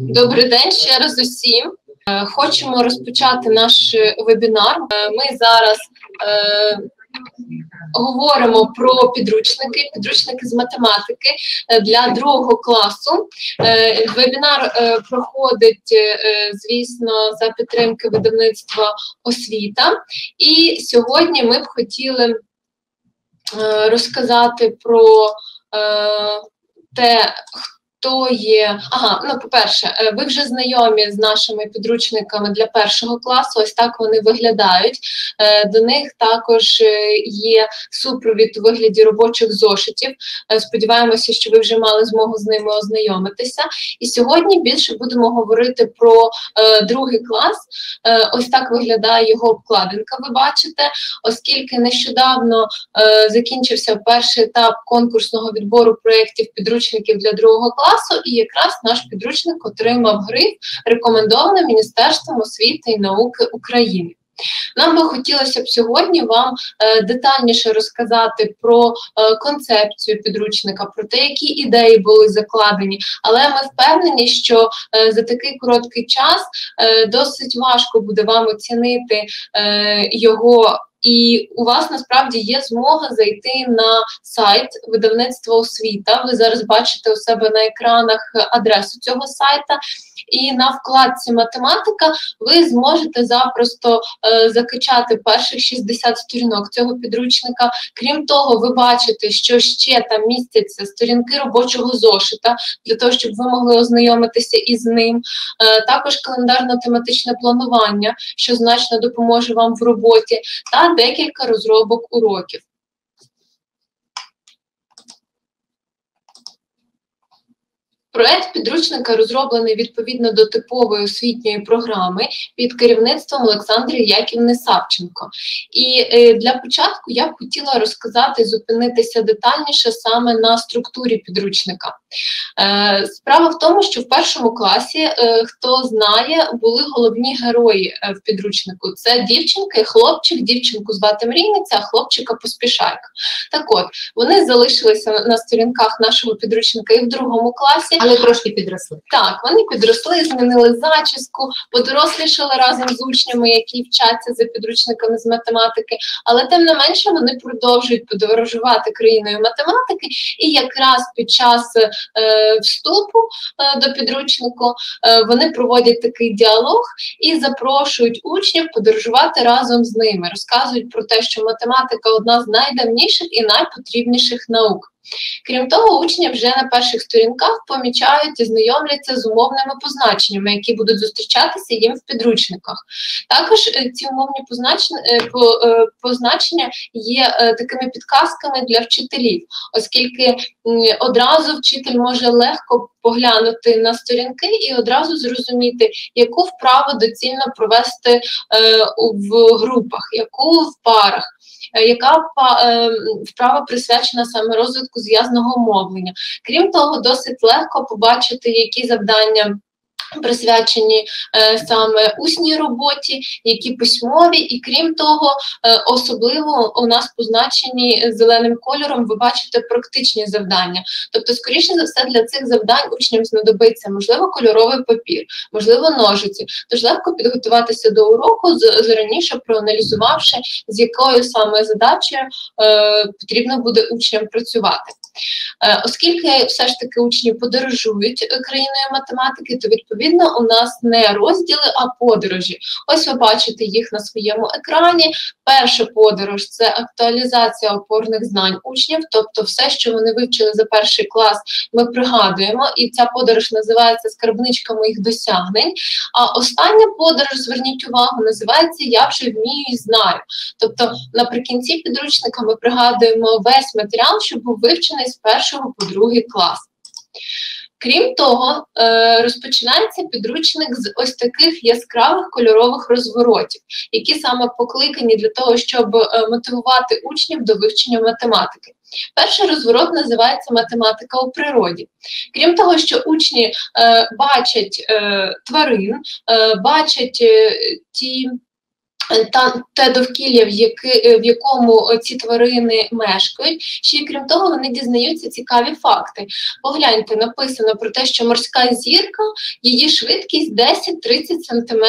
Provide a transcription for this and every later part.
Добрий день ще раз усім. Е, Хочемо розпочати наш вебінар. Е, Ми зараз е, говоримо про підручники, підручники з математики е, для другого класу. Е, Вебінар е, проходить, е, звісно, за підтримки видавництва освіта. І сьогодні ми б хотіли е, розказати про е, те, хто є. Ага, ну по-перше, е, ви вже знайомі з нашими підручниками для першого класу. Ось так вони виглядають. Е, До них також е, є супровід у вигляді робочих зошитів. Сподіваємося, що ви вже мали змогу з ними ознайомитися. І сьогодні більше будемо говорити про другий клас. Ось так виглядає його обкладинка. Ви бачите, оскільки нещодавно закінчився перший етап конкурсного відбору проєктів підручників для другого класу, і якраз наш підручник отримав гриф рекомендований Міністерством освіти і науки України. Нам би хотілося б сьогодні вам е, детальніше розказати про е, концепцію підручника, про те, які ідеї були закладені. Але ми впевнені, що е, за такий короткий час досить важко буде вам оцінити його. І у вас насправді є змога зайти на сайт видавництва освіта. Ви зараз бачите у себе на екранах адресу цього сайта, і на вкладці математика ви зможете запросто е, закачати перших 60 сторінок цього підручника. Крім того, ви бачите, що ще там містяться сторінки робочого зошита для того, щоб ви могли ознайомитися із ним. Е, також календарно-тематичне планування, що значно допоможе вам в роботі, та декілька розробок уроків. Проект підручника розроблений відповідно до типової освітньої програми під керівництвом Олександри Яківни Савченко. І е, для початку я б хотіла розказати, зупинитися детальніше саме на структурі підручника. Е, справа в тому, що в першому класі, е, хто знає, були головні герої е, в підручнику: це дівчинка і хлопчик, дівчинку звати Мрійниця, а хлопчика Поспішайка. Так от вони залишилися на сторінках нашого підручника і в другому класі. Але трошки підросли. Так, вони підросли, змінили зачіску, подорослішали разом з учнями, які вчаться за підручниками з математики, але тим не менше вони продовжують подорожувати країною математики, і якраз під час вступу е, до підручнику е, вони проводять такий діалог і запрошують учнів подорожувати разом з ними, розказують про те, що математика одна з найдавніших і найпотрібніших наук. Крім того, учні вже на перших сторінках помічають і знайомляться з умовними позначеннями, які будуть зустрічатися їм в підручниках. Також е, ці умовні позначення, е, е, позначення є такими підказками для вчителів, оскільки одразу вчитель може легко поглянути на сторінки і одразу зрозуміти, яку вправу доцільно провести е, в групах, яку в парах. е, Яка е, вправа присвячена саме розвитку зв'язного мовлення? Крім того, досить легко побачити, які завдання присвячені е, саме усній роботі, які письмові, і крім того, е, особливо у нас позначені зеленим кольором, ви бачите практичні завдання. Тобто, скоріше за все, для цих завдань учням знадобиться можливо кольоровий папір, можливо, ножиці. Тож легко підготуватися до уроку, з, раніше проаналізувавши, з якою саме задачею е, потрібно буде учням працювати. Е, Оскільки все ж таки учні подорожують е, країною математики, то відповідно у нас не розділи, а подорожі. Ось ви бачите їх на своєму екрані. Перша подорож це актуалізація опорних знань учнів, тобто все, що вони вивчили за перший клас, ми пригадуємо, і ця подорож називається скарбничка моїх досягнень. А остання подорож, зверніть увагу, називається Я вже вмію і знаю. Тобто наприкінці підручника ми пригадуємо весь матеріал, що був вивчений з першого по другий клас. Крім того, е, розпочинається підручник з ось таких яскравих кольорових розворотів, які саме покликані для того, щоб е, мотивувати учнів до вивчення математики. Перший розворот називається математика у природі. Крім того, що учні е, бачать тварин, бачать ті та те довкілля, в яки, е, в якому ці тварини мешкають. Ще й крім того, вони дізнаються цікаві факти. Погляньте, написано про те, що морська зірка, її швидкість 10-30 см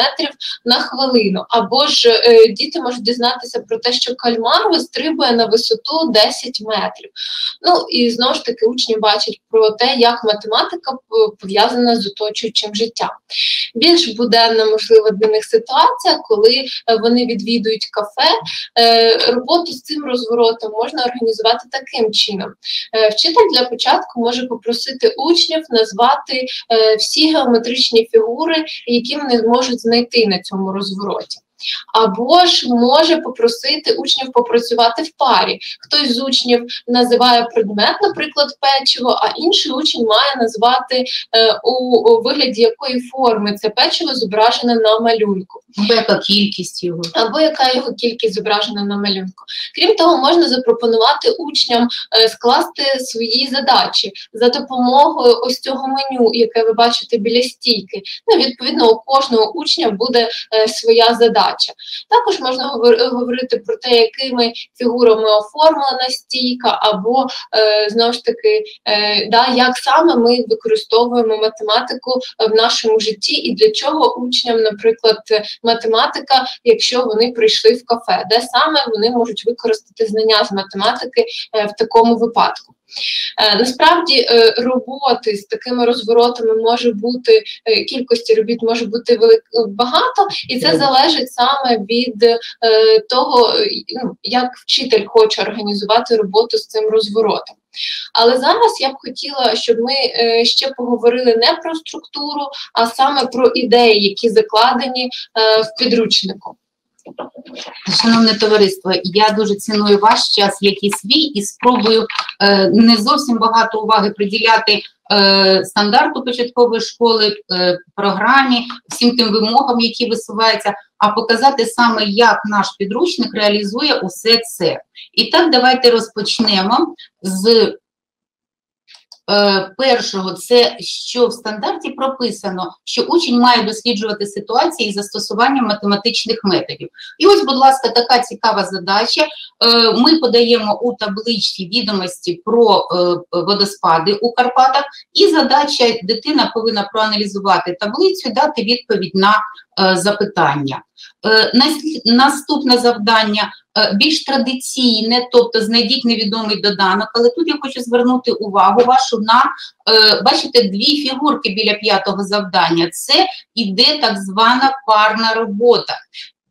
на хвилину. Або ж е, діти можуть дізнатися про те, що кальмар вистрибує на висоту 10 метрів. Ну і знову ж таки учні бачать про те, як математика пов'язана з оточуючим життям. Більш буденна, можливо, для них ситуація, коли вони вони відвідують кафе. Е, роботу з цим розворотом можна організувати таким чином. Е, вчитель для початку може попросити учнів назвати е, всі геометричні фігури, які вони зможуть знайти на цьому розвороті або ж може попросити учнів попрацювати в парі. Хтось з учнів називає предмет, наприклад, печиво, а інший учень має назвати е, у, у вигляді якої форми це печиво зображене на малюнку. Або яка кількість його, або яка його кількість зображена на малюнку. Крім того, можна запропонувати учням е, скласти свої задачі за допомогою ось цього меню, яке ви бачите біля стійки. Ну, Відповідно, у кожного учня буде е, своя задача задача. Також можна говорити про те, якими фігурами оформлена стійка, або е, знову ж таки, е, як саме ми використовуємо математику в нашому житті, і для чого учням, наприклад, математика, якщо вони прийшли в кафе, де саме вони можуть використати знання з математики е, в такому випадку. Е, насправді е, роботи з такими розворотами може бути е, кількості робіт може бути велик багато, і це залежить саме від того, ну, як вчитель хоче організувати роботу з цим розворотом. Але зараз я б хотіла, щоб ми ще поговорили не про структуру, а саме про ідеї, які закладені в підручнику. Шановне товариство, я дуже ціную ваш час, як і свій, і спробую е, не зовсім багато уваги приділяти е, стандарту початкової школи, е, програмі, всім тим вимогам, які висуваються, а показати саме, як наш підручник реалізує усе це. І так, давайте розпочнемо з першого це що в стандарті прописано, що учень має досліджувати ситуації із застосуванням математичних методів. І ось, будь ласка, така цікава задача. Е, ми подаємо у табличці відомості про е, водоспади у Карпатах, і задача дитина повинна проаналізувати таблицю, дати відповідь на запитання. Наступне завдання Е, більш традиційне, тобто знайдіть невідомий доданок, але тут я хочу звернути увагу вашу на, е, бачите, дві фігурки біля п'ятого завдання. Це іде так звана парна робота.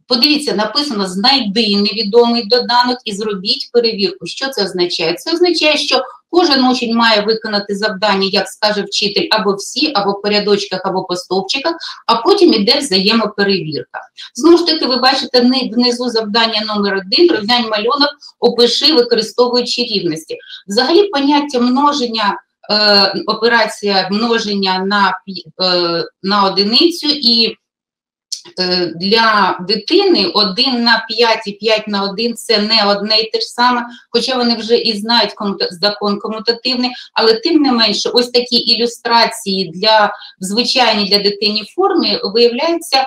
Подивіться, написано знайди невідомий доданок і зробіть перевірку. Що це означає? Це означає, що кожен учень має виконати завдання, як скаже вчитель, або всі, або по рядочках, або по стовпчиках, а потім іде взаємоперевірка. Знову ж таки, ви бачите внизу завдання номер один, розглянь малюнок, опиши, використовуючи рівності. Взагалі, поняття множення. Е, операція множення на е, на одиницю і для дитини 1 на 5 і 5 на 1 це не одне і те ж саме, хоча вони вже і знають закон комутативний, але тим не менше, ось такі ілюстрації для звичайній для дитині формі виявляються, е,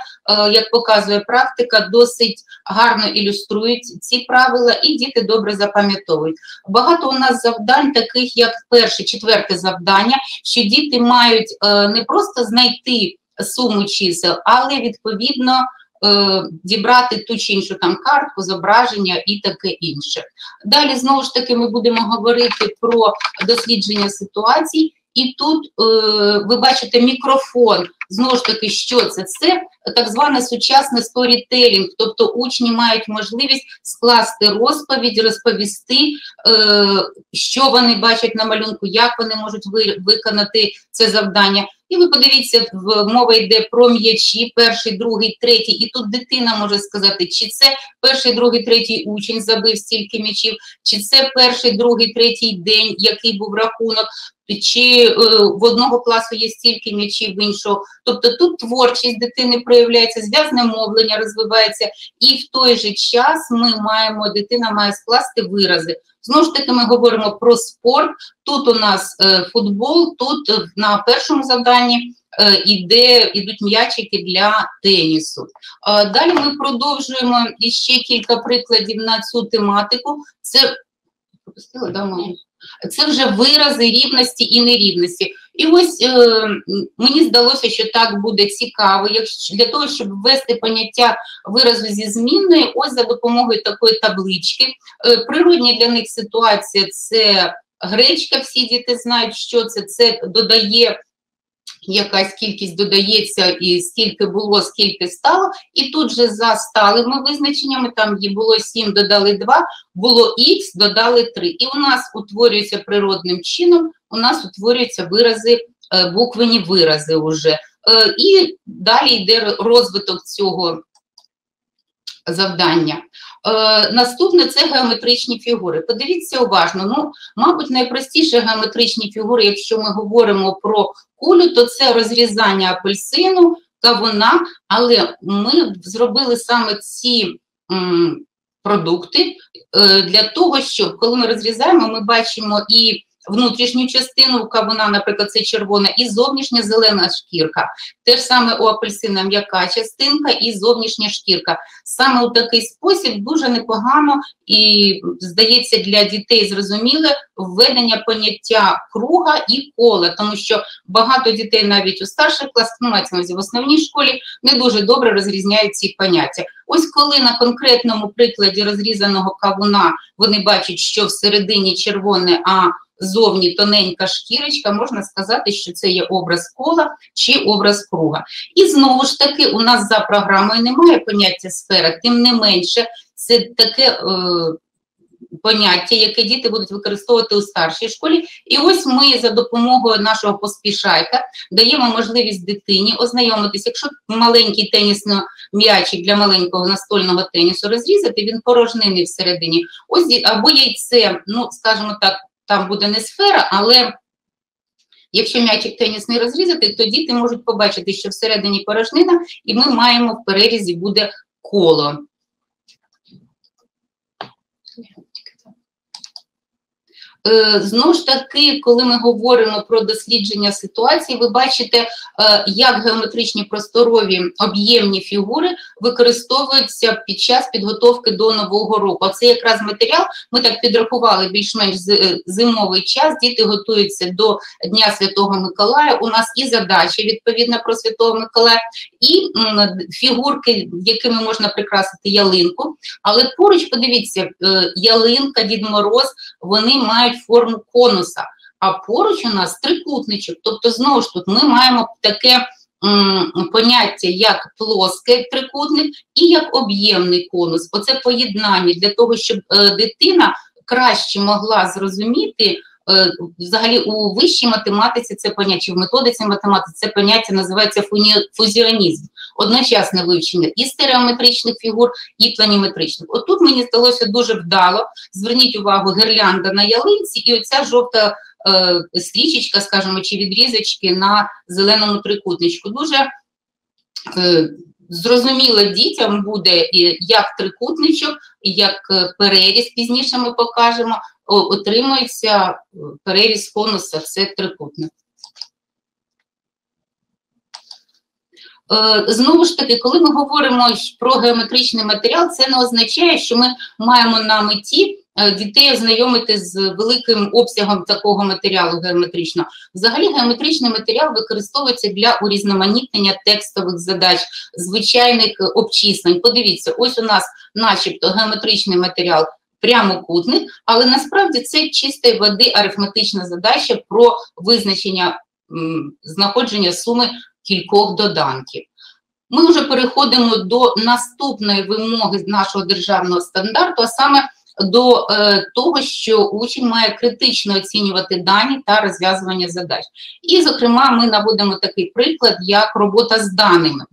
як показує практика, досить гарно ілюструють ці правила, і діти добре запам'ятовують. Багато у нас завдань, таких як перше, четверте завдання, що діти мають е, не просто знайти суму чисел, але відповідно е, дібрати ту чи іншу там картку, зображення і таке інше. Далі, знову ж таки, ми будемо говорити про дослідження ситуацій. І тут е, ви бачите мікрофон. Знову ж таки, що це? Це так зване сучасне сторітелінг, тобто учні мають можливість скласти розповідь, розповісти, е, що вони бачать на малюнку, як вони можуть виконати це завдання. І ви подивіться, мова йде про м'ячі, перший, другий, третій, і тут дитина може сказати, чи це перший, другий, третій учень забив стільки м'ячів, чи це перший, другий, третій день, який був рахунок, чи е, в одного класу є стільки м'ячів, в іншого. Тобто тут творчість дитини проявляється, зв'язне мовлення розвивається, і в той же час ми маємо, дитина має скласти вирази. Знову ж таки, ми говоримо про спорт. Тут у нас е, футбол, тут е, на першому завданні е, іде, ідуть м'ячики для тенісу. Е, Далі ми продовжуємо іще кілька прикладів на цю тематику. Це? Це вже вирази рівності і нерівності. І ось е, мені здалося, що так буде цікаво, якщо для того, щоб ввести поняття виразу зі змінною, ось за допомогою такої таблички. Е, природня для них ситуація це гречка, всі діти знають, що це. Це додає якась кількість додається, і скільки було, скільки стало. І тут же за сталими визначеннями, там є було 7, додали 2, було х, додали 3. І у нас утворюється природним чином, у нас утворюються вирази, е, буквені вирази уже. Е, І далі йде розвиток цього завдання. Е, Наступне це геометричні фігури. Подивіться уважно. Ну, мабуть, найпростіші геометричні фігури, якщо ми говоримо про кулю, то це розрізання апельсину, кавуна, але ми зробили саме ці продукти е, для того, щоб коли ми розрізаємо, ми бачимо і внутрішню частину кавуна, наприклад, це червона, і зовнішня зелена шкірка. Те ж саме у апельсина м'яка частинка і зовнішня шкірка. Саме у такий спосіб дуже непогано і здається для дітей зрозуміле введення поняття круга і кола, тому що багато дітей навіть у старших класах, ну мається в основній школі, не дуже добре розрізняють ці поняття. Ось коли на конкретному прикладі розрізаного кавуна вони бачать, що всередині червоне, а зовні тоненька шкірочка, можна сказати, що це є образ кола чи образ круга. І знову ж таки, у нас за програмою немає поняття сфера, тим не менше, це таке е, поняття, яке діти будуть використовувати у старшій школі. І ось ми за допомогою нашого поспішайка даємо можливість дитині ознайомитись, якщо маленький тенісний м'ячик для маленького настольного тенісу розрізати, він порожнений всередині. Ось або яйце, ну скажімо так, там буде не сфера, але якщо м'ячик тенісний розрізати, то діти можуть побачити, що всередині порожнина, і ми маємо в перерізі буде коло. Знову ж таки, коли ми говоримо про дослідження ситуації, ви бачите, е, як геометричні просторові об'ємні фігури використовуються під час підготовки до нового року. Це якраз матеріал. Ми так підрахували більш-менш е, зимовий час. Діти готуються до Дня Святого Миколая. У нас і задача відповідна про Святого Миколая, і фігурки, якими можна прикрасити ялинку. Але поруч, подивіться, е, ялинка, Дід Мороз, вони мають форму конуса. А поруч у нас трикутничок. Тобто, знову ж тут ми маємо таке поняття, як плоский трикутник і як об'ємний конус. Оце поєднання для того, щоб е, дитина краще могла зрозуміти. Е, Взагалі у вищій математиці це поняття, чи в методиці математики це поняття називається фузіонізм, одночасне вивчення і стереометричних фігур, і планіметричних. Отут мені здалося дуже вдало. Зверніть увагу, гірлянда на ялинці, і оця жовта е, стрічечка, скажімо, чи відрізочки на зеленому трикутничку. Дуже е, зрозуміло дітям буде як трикутничок, як е, переріз, пізніше ми покажемо, отримується е, переріз конуса, це трикутник. Е, Знову ж таки, коли ми говоримо про геометричний матеріал, це не означає, що ми маємо на меті е, дітей ознайомити з великим обсягом такого матеріалу геометричного. Взагалі, геометричний матеріал використовується для урізноманітнення текстових задач, звичайних е, обчислень. Подивіться, ось у нас, начебто, геометричний матеріал. Прямокутник, але насправді це чистої води арифметична задача про визначення знаходження суми кількох доданків. Ми вже переходимо до наступної вимоги нашого державного стандарту, а саме до е, того, що учень має критично оцінювати дані та розв'язування задач. І, зокрема, ми наводимо такий приклад, як робота з даними.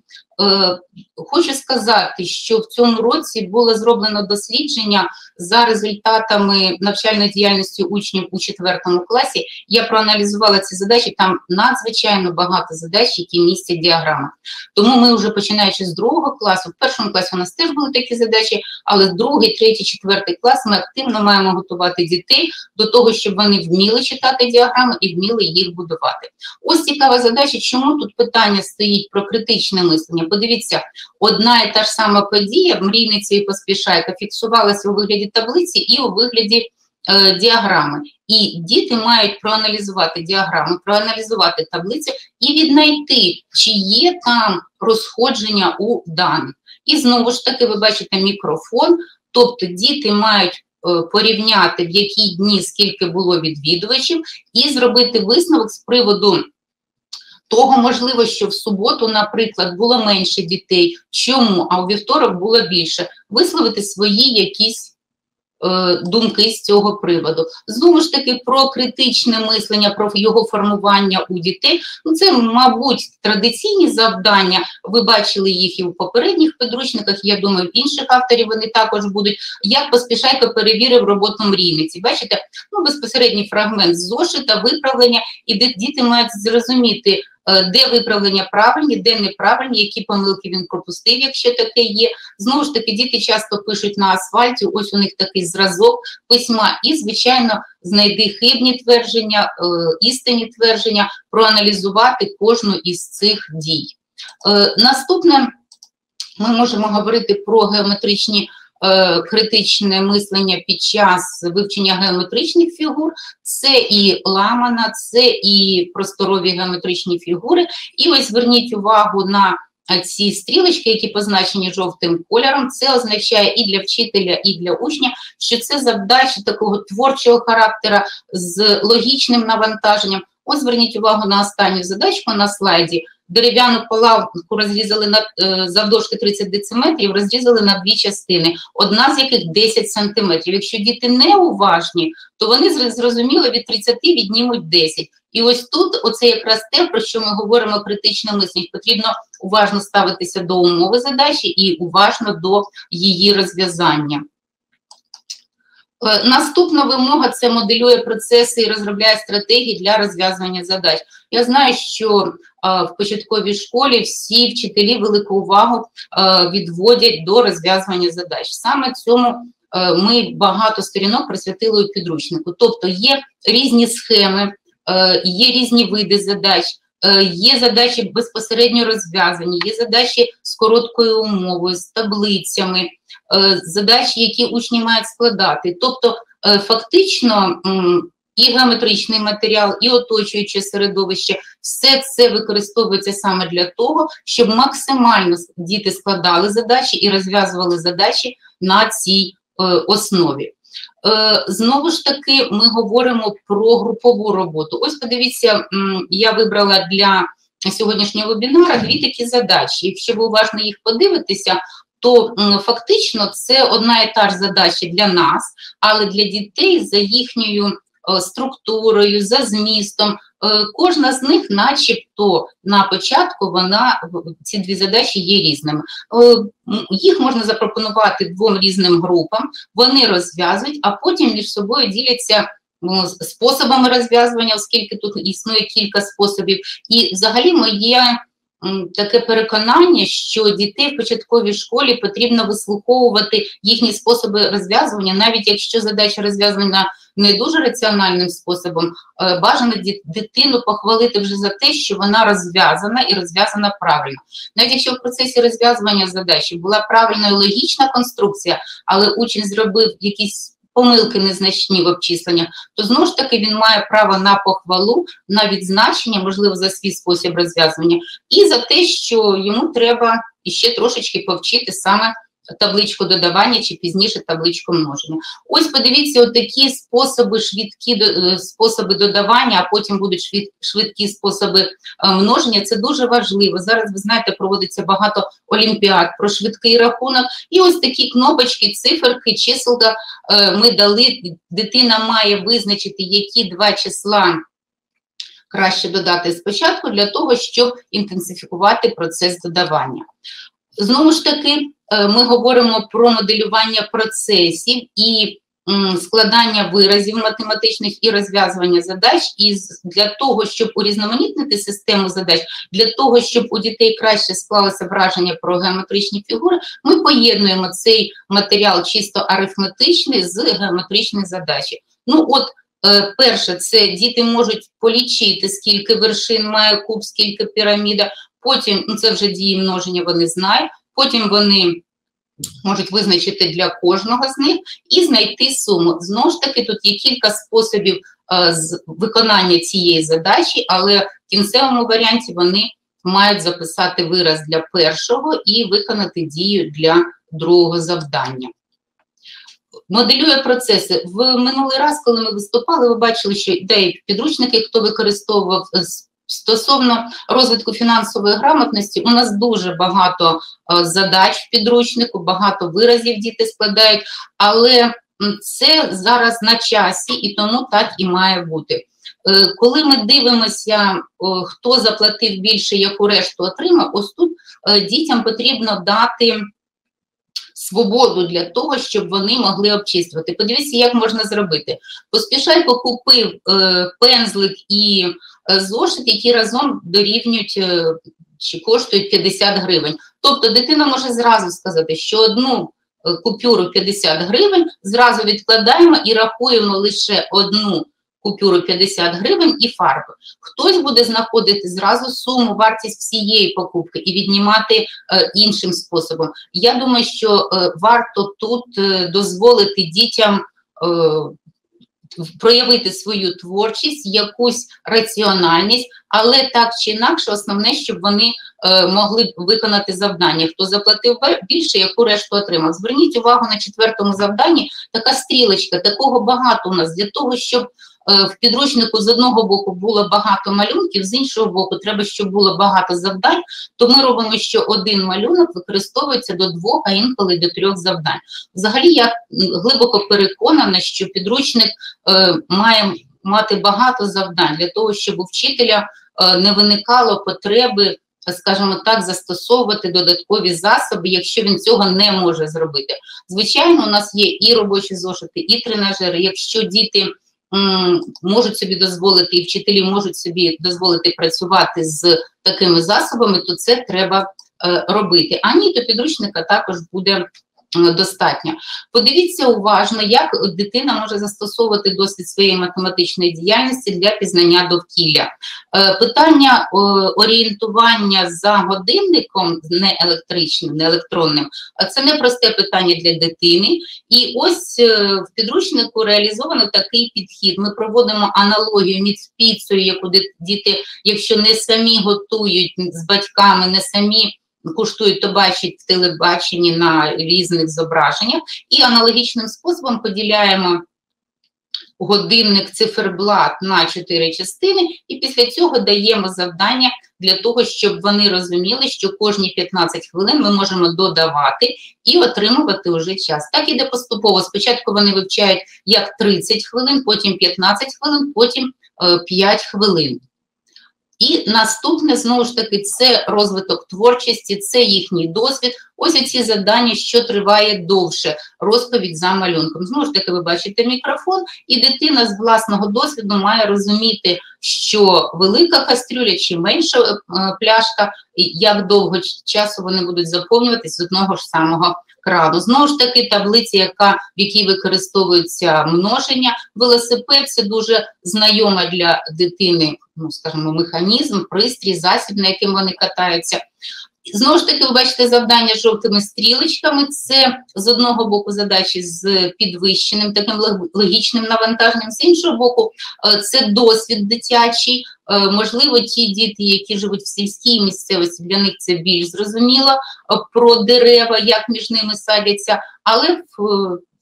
Е, Хочу сказати, що в цьому році було зроблено дослідження за результатами навчальної діяльності учнів у четвертому класі. Я проаналізувала ці задачі. Там надзвичайно багато задач, які містять діаграми. Тому ми вже починаючи з другого класу, в першому класі у нас теж були такі задачі, але другий, третій, четвертий клас ми активно маємо готувати дітей до того, щоб вони вміли читати діаграми і вміли їх будувати. Ось цікава задача, чому тут питання стоїть про критичне мислення. Подивіться, одна і та ж сама подія, мрійниця і поспішайка, фіксувалася у вигляді таблиці і у вигляді е, діаграми. І діти мають проаналізувати діаграми, проаналізувати таблицю і віднайти, чи є там розходження у даних. І знову ж таки, ви бачите мікрофон, тобто діти мають е, порівняти, в які дні скільки було відвідувачів, і зробити висновок з приводу того, можливо, що в суботу, наприклад, було менше дітей. Чому? А у вівторок було більше. Висловити свої якісь е, думки з цього приводу. Знову ж таки, про критичне мислення, про його формування у дітей. Ну, це, мабуть, традиційні завдання. Ви бачили їх і у попередніх підручниках. Я думаю, в інших авторів вони також будуть. Як поспішайко перевірив роботу мрійниці. Бачите, ну безпосередній фрагмент з зошита, виправлення, і діти мають зрозуміти. Е, де виправлення правильні, де неправильні, які помилки він пропустив, якщо таке є. Знову ж таки, діти часто пишуть на асфальті, ось у них такий зразок письма, і, звичайно, знайди хибні твердження, е, істинні твердження, проаналізувати кожну із цих дій. Е, наступне ми можемо говорити про геометричні Е, критичне мислення під час вивчення геометричних фігур, це і ламана, це і просторові геометричні фігури. І ось зверніть увагу на ці стрілочки, які позначені жовтим кольором, це означає і для вчителя, і для учня, що це задача такого творчого характера з логічним навантаженням. Ось зверніть увагу на останню задачку на слайді дерев'яну палавку розрізали на е, завдовжки 30 дециметрів, розрізали на дві частини, одна з яких 10 сантиметрів. Якщо діти не уважні, то вони зрозуміло від 30 віднімуть 10. І ось тут, оце якраз те, про що ми говоримо критично мислення. Потрібно уважно ставитися до умови задачі і уважно до її розв'язання. Е, наступна вимога це моделює процеси і розробляє стратегії для розв'язування задач. Я знаю, що в початковій школі всі вчителі велику увагу відводять до розв'язування задач. Саме цьому е, ми багато сторінок присвятили у підручнику. Тобто є різні схеми, е, є різні види задач. Е, є задачі безпосередньо розв'язані, є задачі з короткою умовою, з таблицями, задачі, які учні мають складати. Тобто, фактично, і геометричний матеріал, і оточуюче середовище, все це використовується саме для того, щоб максимально діти складали задачі і розв'язували задачі на цій е, основі. Е, знову ж таки, ми говоримо про групову роботу. Ось подивіться, я вибрала для сьогоднішнього вебінара дві такі задачі. Якщо ви уважно їх подивитеся, то фактично це одна і та ж задача для нас, але для дітей за їхньою Е, структурою, за змістом. Е, кожна з них, начебто, на початку вона ці дві задачі є різними. Е, їх можна запропонувати двом різним групам, вони розв'язують, а потім між собою діляться ну, способами розв'язування, оскільки тут існує кілька способів. І взагалі моє таке переконання, що дітей в початковій школі потрібно вислуховувати їхні способи розв'язування, навіть якщо задача розв'язана не дуже раціональним способом, е, бажано дитину похвалити вже за те, що вона розв'язана і розв'язана правильно. Навіть якщо в процесі розв'язування задачі була правильна і логічна конструкція, але учень зробив якісь помилки незначні в обчисленнях, то знову ж таки він має право на похвалу, на відзначення, можливо, за свій спосіб розв'язування, і за те, що йому треба іще трошечки повчити саме табличку додавання чи пізніше табличку множення. Ось подивіться, такі способи, швидкі е, способи додавання, а потім будуть швид, швидкі способи е, множення. Це дуже важливо. Зараз, ви знаєте, проводиться багато олімпіад про швидкий рахунок. І ось такі кнопочки, циферки, чиселка е, ми дали. Дитина має визначити, які два числа краще додати спочатку для того, щоб інтенсифікувати процес додавання. Знову ж таки, е, ми говоримо про моделювання процесів і складання виразів математичних і розв'язування задач, і для того, щоб урізноманітнити систему задач, для того, щоб у дітей краще склалося враження про геометричні фігури, ми поєднуємо цей матеріал чисто арифметичний з геометричної задачі. Ну, от, е, перше, це діти можуть полічити, скільки вершин має куб, скільки піраміда. Потім ну, це вже дії множення, вони знають. Потім вони можуть визначити для кожного з них і знайти суму. Знову ж таки, тут є кілька способів е, з виконання цієї задачі, але в кінцевому варіанті вони мають записати вираз для першого і виконати дію для другого завдання. Моделює процеси. В минулий раз, коли ми виступали, ви бачили, що деякі підручники, хто використовував Стосовно розвитку фінансової грамотності, у нас дуже багато е, задач в підручнику, багато виразів діти складають, але це зараз на часі і тому так і має бути. Е, коли ми дивимося, хто заплатив більше, яку решту отримав, ось тут е, дітям потрібно дати свободу для того, щоб вони могли обчислювати. Подивіться, як можна зробити. Поспішайко купив пензлик і зошит, які разом дорівнюють е, чи коштують 50 гривень. Тобто дитина може зразу сказати, що одну е, купюру 50 гривень зразу відкладаємо і рахуємо лише одну купюру 50 гривень і фарби. Хтось буде знаходити зразу суму, вартість всієї покупки і віднімати е, іншим способом. Я думаю, що е, варто тут е, дозволити дітям. Е, проявити свою творчість, якусь раціональність, але так чи інакше, основне, щоб вони е, могли виконати завдання. Хто заплатив більше, яку решту отримав. Зверніть увагу на четвертому завданні, така стрілочка, такого багато у нас для того, щоб в підручнику з одного боку було багато малюнків, з іншого боку, треба, щоб було багато завдань, то ми робимо, що один малюнок використовується до двох, а інколи до трьох завдань. Взагалі, я глибоко переконана, що підручник е, має мати багато завдань для того, щоб у вчителя е, не виникало потреби. Скажімо так, застосовувати додаткові засоби, якщо він цього не може зробити. Звичайно, у нас є і робочі зошити, і тренажери. Якщо діти можуть собі дозволити, і вчителі можуть собі дозволити працювати з такими засобами, то це треба е, робити. А ні, то підручника також буде достатньо. Подивіться уважно, як дитина може застосовувати досвід своєї математичної діяльності для пізнання довкілля. Е, питання орієнтування за годинником не електричним, не електронним, це не просте питання для дитини. І ось е, в підручнику реалізовано такий підхід. Ми проводимо аналогію між піцею, яку діти, якщо не самі готують з батьками, не самі куштують, то бачать в телебаченні на різних зображеннях, і аналогічним способом поділяємо годинник циферблат на чотири частини, і після цього даємо завдання для того, щоб вони розуміли, що кожні 15 хвилин ми можемо додавати і отримувати вже час. Так іде поступово. Спочатку вони вивчають як 30 хвилин, потім 15 хвилин, потім 5 е, хвилин. І наступне знову ж таки це розвиток творчості, це їхній досвід. Ось ці завдання, що триває довше, розповідь за малюнком. Знову ж таки, ви бачите мікрофон, і дитина з власного досвіду має розуміти, що велика кастрюля чи менша е, пляшка, як довго часу вони будуть заповнюватись з одного ж самого крану. Знову ж таки, таблиця, яка, в якій використовується множення, велосипед це дуже знайома для дитини, ну скажімо, механізм, пристрій, засіб, на яким вони катаються. Знову ж таки, ви бачите завдання з жовтими стрілочками. Це з одного боку задачі з підвищеним таким логічним навантаженням, з іншого боку, е, це досвід дитячий. Е, можливо, ті діти, які живуть в сільській місцевості, для них це більш зрозуміло е, про дерева, як між ними садяться, але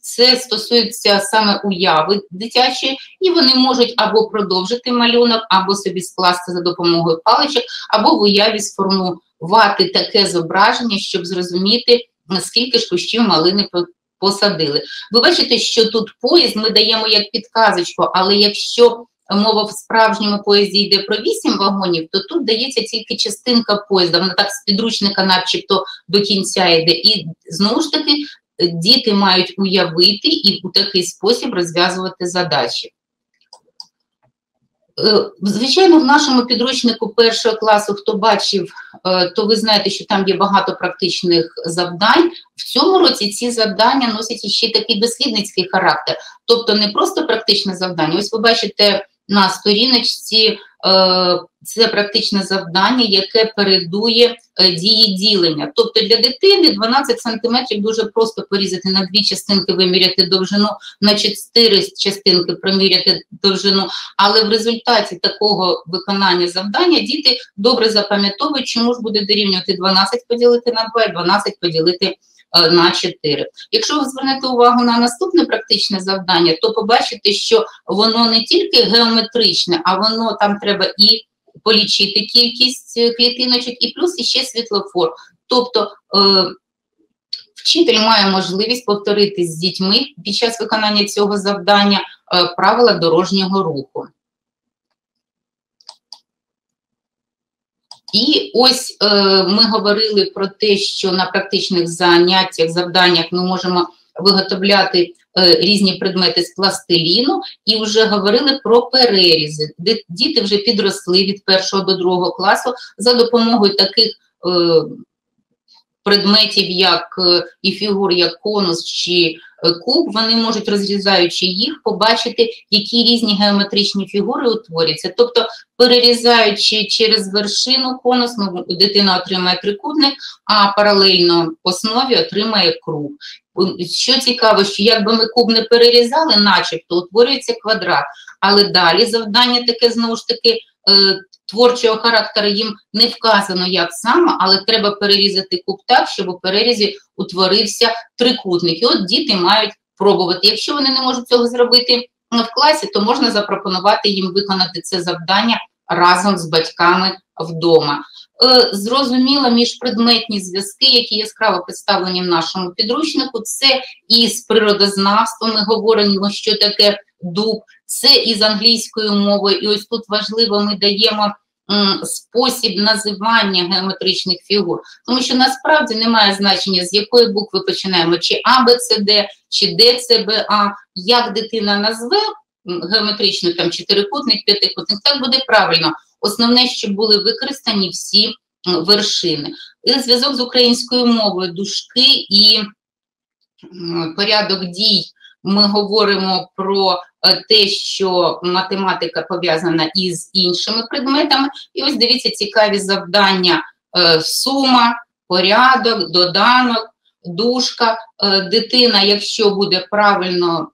це стосується саме уяви дитячої, і вони можуть або продовжити малюнок, або собі скласти за допомогою паличок, або в уяві сформувати таке зображення, щоб зрозуміти, наскільки ж кущів малини посадили. Ви бачите, що тут поїзд ми даємо як підказочку, але якщо мова в справжньому поїзді йде про 8 вагонів, то тут дається тільки частинка поїзда, вона так з підручника начебто до кінця йде. І знову ж таки діти мають уявити і у такий спосіб розв'язувати задачі. Е, Звичайно, в нашому підручнику першого класу, хто бачив, е, то ви знаєте, що там є багато практичних завдань. В цьому році ці завдання носять ще такий дослідницький характер, тобто не просто практичне завдання. Ось ви бачите на сторіночці це практичне завдання, яке передує е, дії ділення. Тобто для дитини 12 см дуже просто порізати на дві частинки, виміряти довжину, на чотири частинки проміряти довжину. Але в результаті такого виконання завдання діти добре запам'ятовують, чому ж буде дорівнювати 12 поділити на 2 і 12 поділити е, на 4. Якщо ви звернете увагу на наступне практичне завдання, то побачите, що воно не тільки геометричне, а воно там треба і полічити кількість е, клітиночок, і плюс іще світлофор. Тобто е, вчитель має можливість повторити з дітьми під час виконання цього завдання е, правила дорожнього руху. І ось е, ми говорили про те, що на практичних заняттях, завданнях ми можемо виготовляти е, різні предмети з пластиліну, і вже говорили про перерізи, де діти вже підросли від першого до другого класу за допомогою таких е, предметів, як е, і фігур, як конус чи е, куб, вони можуть, розрізаючи їх, побачити, які різні геометричні фігури утворюються. Тобто, перерізаючи через вершину конус, ну, дитина отримає трикутник, а паралельно основі отримає круг. Що цікаво, що якби ми куб не перерізали, начебто утворюється квадрат, але далі завдання таке знову ж таки творчого характеру їм не вказано, як саме, але треба перерізати куб так, щоб у перерізі утворився трикутник. І от діти мають пробувати. Якщо вони не можуть цього зробити в класі, то можна запропонувати їм виконати це завдання разом з батьками вдома. Е, зрозуміло, міжпредметні зв'язки, які яскраво представлені в нашому підручнику, це і з природознавством ми говоримо, що таке дуб, це і з англійською мовою. І ось тут важливо, ми даємо спосіб називання геометричних фігур, тому що насправді немає значення, з якої букви починаємо, чи А, Б, С, Д, чи Д, С, Б, А, як дитина назве геометричний там чотирикутник, п'ятикутник, так буде правильно. Основне, щоб були використані всі вершини. І зв'язок з українською мовою, дужки і порядок дій. Ми говоримо про те, що математика пов'язана із іншими предметами. І ось дивіться цікаві завдання: е, сума, порядок, доданок, дужка. Е, дитина, якщо буде правильно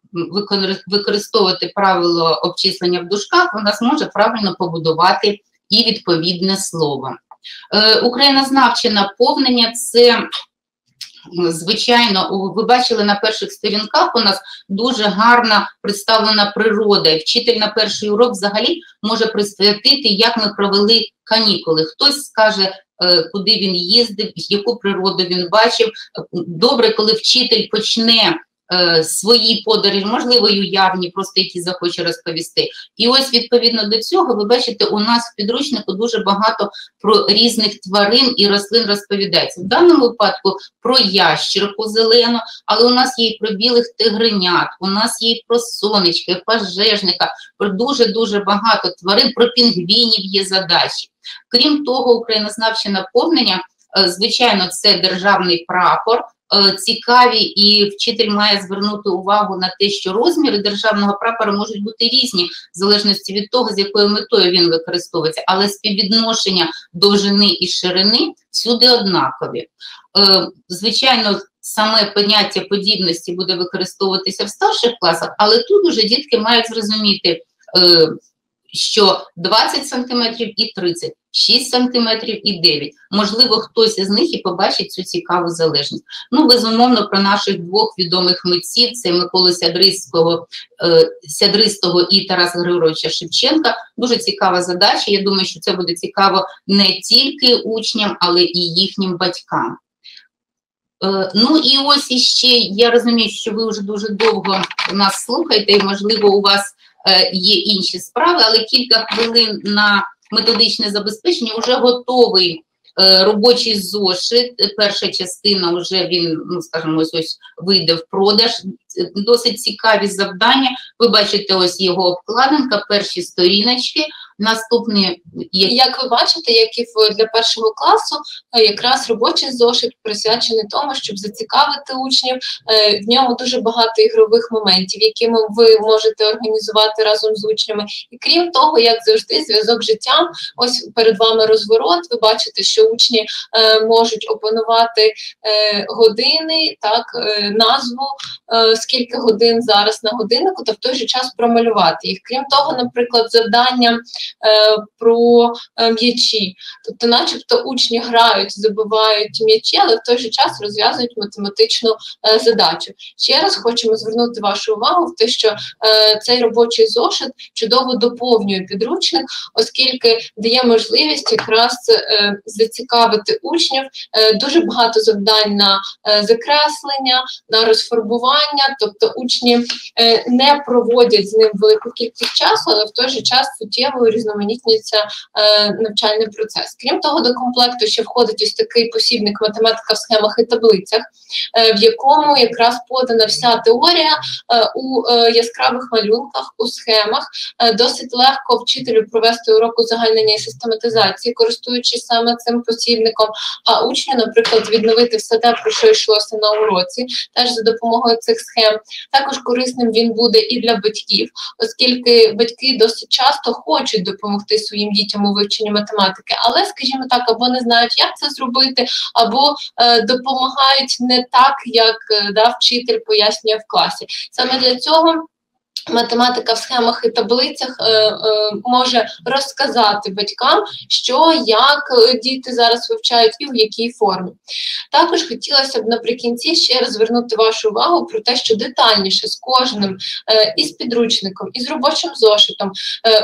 використовувати правило обчислення в дужках, вона зможе правильно побудувати і відповідне слово. Е, Українознавче наповнення це. Звичайно, ви бачили на перших сторінках у нас дуже гарна представлена природа. Вчитель на перший урок взагалі може присвятити, як ми провели канікули. Хтось скаже, е, куди він їздив, яку природу він бачив. Добре, коли вчитель почне Е, свої подорожі, можливо, й уявні, просто які захоче розповісти. І ось відповідно до цього, ви бачите, у нас в підручнику дуже багато про різних тварин і рослин розповідається. В даному випадку про ящерку зелену, але у нас є і про білих тигренят, у нас є і про сонечки, пожежника, про дуже-дуже багато тварин, про пінгвінів є задачі. Крім того, українознавче наповнення, е, звичайно, це державний прапор. Е, цікаві, і вчитель має звернути увагу на те, що розміри державного прапора можуть бути різні, в залежності від того, з якою метою він використовується, але співвідношення довжини і ширини всюди однакові. Е, звичайно, саме поняття подібності буде використовуватися в старших класах, але тут уже дітки мають зрозуміти. Е, що 20 сантиметрів і 30, 6 сантиметрів і 9. Можливо, хтось із них і побачить цю цікаву залежність. Ну, безумовно, про наших двох відомих митців: це Миколи Сядристого, е, Сядристого і Тараса Григоровича Шевченка. Дуже цікава задача. Я думаю, що це буде цікаво не тільки учням, але і їхнім батькам. Е, ну і ось іще я розумію, що ви вже дуже довго нас слухаєте, і можливо у вас е, є інші справи, але кілька хвилин на методичне забезпечення вже готовий. е, Робочий зошит, перша частина вже він, ну скажімо, ось ось вийде в продаж. Досить цікаві завдання. Ви бачите, ось його обкладинка, перші сторіночки. Наступні є як ви бачите, як і для першого класу, е, якраз робочий зошит присвячений тому, щоб зацікавити учнів. Е, В ньому дуже багато ігрових моментів, які ви можете організувати разом з учнями. І крім того, як завжди, зв'язок з життям. Ось перед вами розворот. Ви бачите, що учні е, можуть опанувати години, так назву, скільки годин зараз на годиннику, та в той же час промалювати їх. Крім того, наприклад, завдання про е, м'ячі. Тобто, начебто, учні грають, забивають м'ячі, але в той же час розв'язують математичну е, задачу. Ще раз хочемо звернути вашу увагу в те, що е, цей робочий зошит чудово доповнює підручник, оскільки дає можливість якраз е, зацікавити учнів. Е, дуже багато завдань на е, закреслення, на розфарбування, тобто учні е, не проводять з ним велику кількість часу, але в той же час суттєво різноманітнюється е, навчальний процес. Крім того, до комплекту ще входить ось такий посібник математика в схемах і таблицях, е, в якому якраз подана вся теорія е, у яскравих малюнках, у схемах. Досить легко вчителю провести урок узагальнення і систематизації, користуючись саме цим посібником, а учню, наприклад, відновити все те, про що йшлося на уроці, теж за допомогою цих схем. Також корисним він буде і для батьків, оскільки батьки досить часто хочуть допомогти своїм дітям у вивченні математики, але, скажімо так, або не знають, як це зробити, або е, допомагають не так, як е, да, вчитель пояснює в класі. Саме для цього. Математика в схемах і таблицях е, е, може розказати батькам, що як е, діти зараз вивчають і в якій формі. Також хотілося б наприкінці ще раз звернути вашу увагу про те, що детальніше з кожним із підручником, із робочим зошитом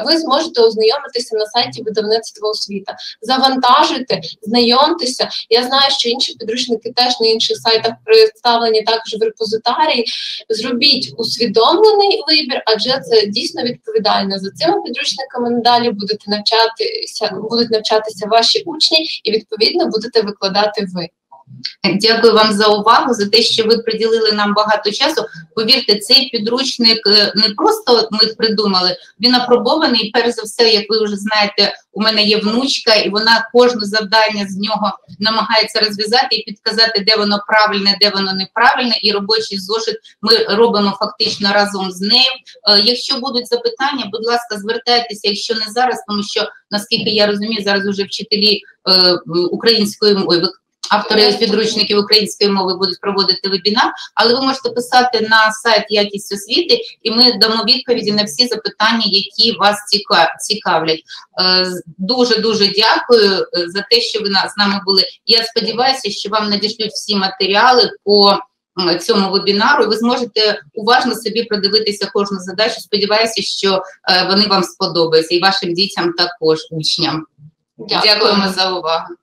ви зможете ознайомитися на сайті видавництва освіта, завантажити, знайомтеся. Я знаю, що інші підручники теж на інших сайтах представлені також в репозитарії. Зробіть усвідомлений вибір, адже це дійсно відповідально за цими підручниками. Надалі будете навчатися, будуть навчатися ваші учні, і відповідно будете викладати ви. Дякую вам за увагу, за те, що ви приділили нам багато часу. Повірте, цей підручник е, не просто ми придумали, він апробований. Перш за все, як ви вже знаєте, у мене є внучка, і вона кожне завдання з нього намагається розв'язати і підказати, де воно правильне, де воно неправильне. І робочий зошит ми робимо фактично разом з нею. Е, Якщо будуть запитання, будь ласка, звертайтеся, якщо не зараз, тому що наскільки я розумію, зараз уже вчителі е, української мови. Автори підручників української мови будуть проводити вебінар, але ви можете писати на сайт якість освіти, і ми дамо відповіді на всі запитання, які вас цікавлять. Дуже дуже дякую е, за те, що ви з нами були. Я сподіваюся, що вам надішлють всі матеріали по цьому вебінару. і Ви зможете уважно собі продивитися кожну задачу. Сподіваюся, що е, вони вам сподобаються, і вашим дітям також учням. Дякую. Дякуємо за увагу.